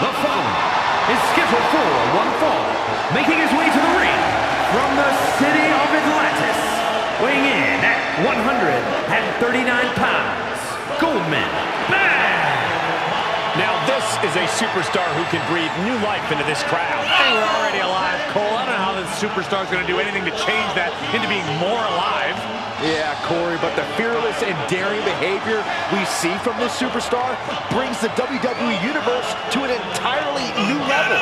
The following is scheduled for making his way to the ring from the city of Atlantis, weighing in at 139 pounds, Golden Bat! Now this is a superstar who can breathe new life into this crowd. They we're already alive, Cole. I don't know how this superstar is going to do anything to change that into being more alive. Yeah, Corey, but the fearless and daring behavior we see from this superstar brings the WWE Universe to an entirely new level.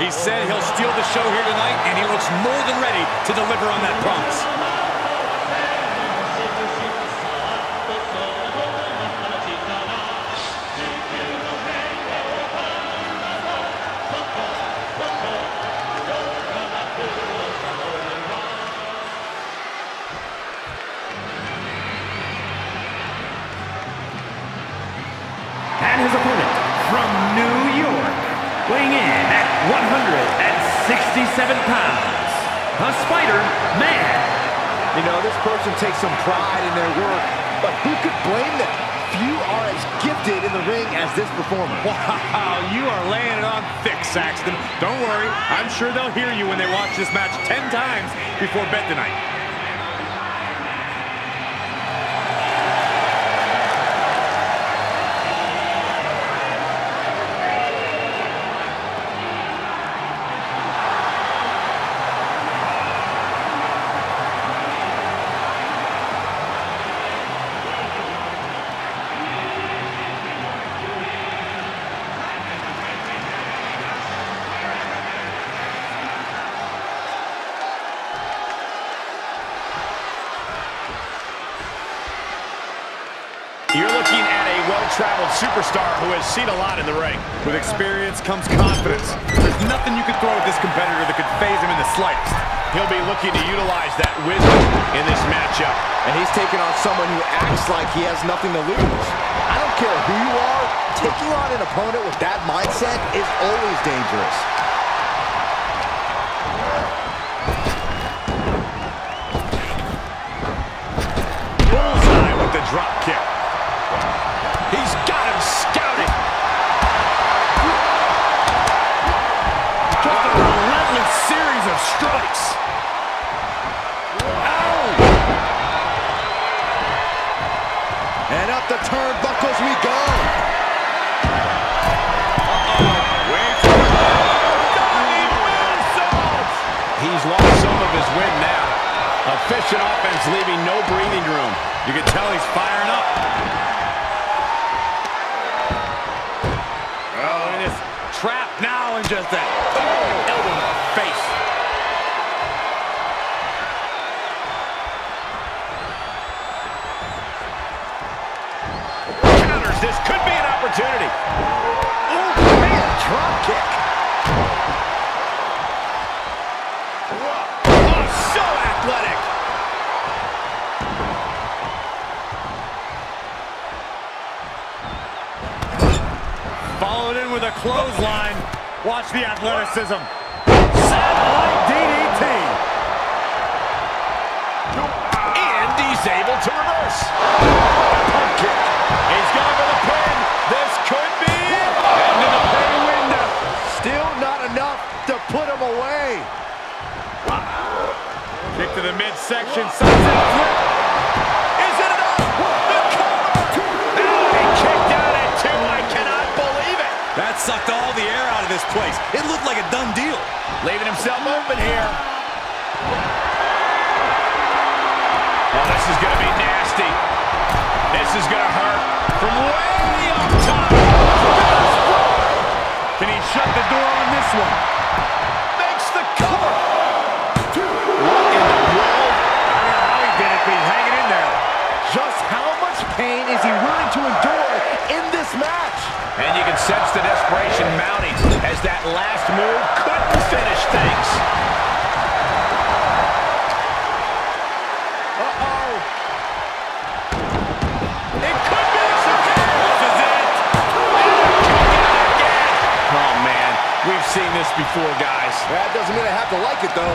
He said he'll steal the show here tonight, and he looks more than ready to deliver on that promise. Weighing in at 167 pounds, a Spider-Man. You know, this person takes some pride in their work, but who could blame them? Few are as gifted in the ring as this performer. Wow, you are laying it on thick, Saxton. Don't worry, I'm sure they'll hear you when they watch this match 10 times before bed tonight. You're looking at a well-traveled superstar who has seen a lot in the ring. With experience comes confidence. There's nothing you can throw at this competitor that could phase him in the slightest. He'll be looking to utilize that wisdom in this matchup. And he's taking on someone who acts like he has nothing to lose. I don't care who you are, taking on an opponent with that mindset is always dangerous. Bullseye with the drop kick. Efficient offense leaving no breathing room. You can tell he's firing up. Oh, look at this. Trap now and just that. Oh, face. Counters. This could be an opportunity. Ooh, man, drop kick. Followed in with a clothesline. Watch the athleticism. Satellite DDT. And he's able to reverse. Pump kick. He's going for the pin. This could be it. Into the pay window. Still not enough to put him away. Kick to the midsection. Sunset flip. That sucked all the air out of this place. It looked like a done deal. Leaving himself open here. Oh, this is going to be nasty. This is going to hurt from way up top. Can he shut the door on this one? And you can sense the desperation mounting as that last move couldn't finish things. Uh-oh. It could be This is. Oh, man. We've seen this before, guys. That doesn't mean I have to like it, though.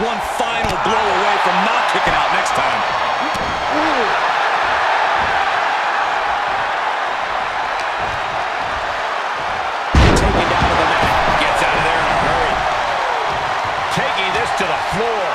one final blow away from not kicking out next time. Taken down to the mat. Gets out of there in a hurry. Taking this to the floor.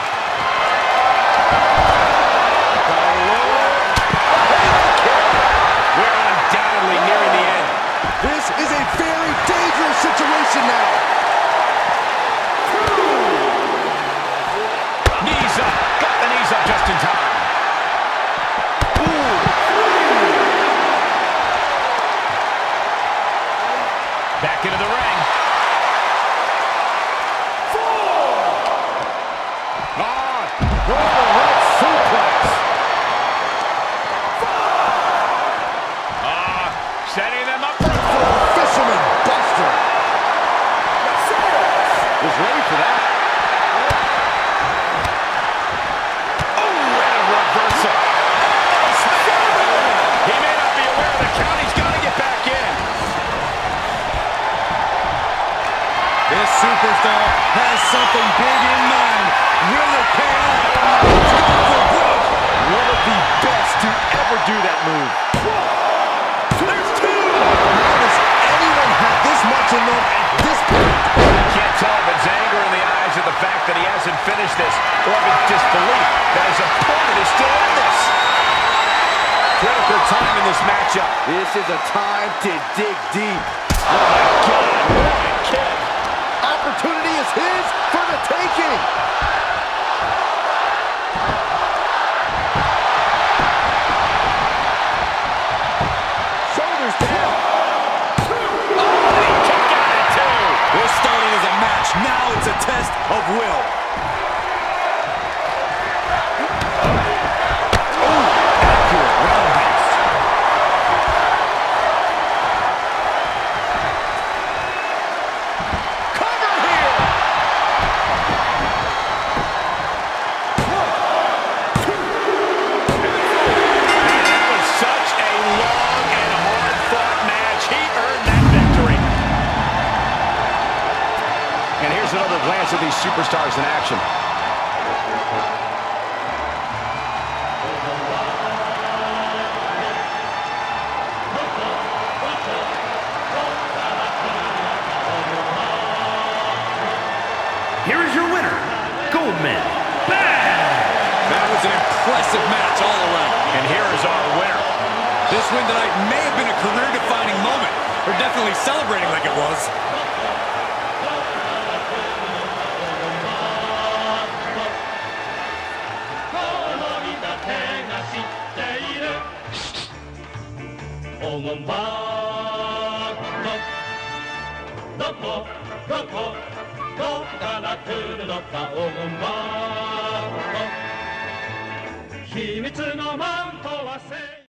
Into the This superstar has something big in mind. Will it pay off? It's going for broke. One of the best to ever do that move. There's two. How does anyone have this much in them at this point? I can't tell if it's anger in the eyes of the fact that he hasn't finished this, or if it's disbelief that his opponent is still in this. Critical time in this matchup. This is a time to dig deep. Oh my God, what a kick. Opportunity is his for the taking. Another glance at these superstars in action. Here is your winner, Golden. Bat! That was an impressive match all around. And here is our winner. This win tonight may have been a career-defining moment. We're definitely celebrating like it was. Jongen, wacht op. Dat kop, dat kop, kop, daar natuurlijk op. Dat ogen, wacht op. 秘密のまま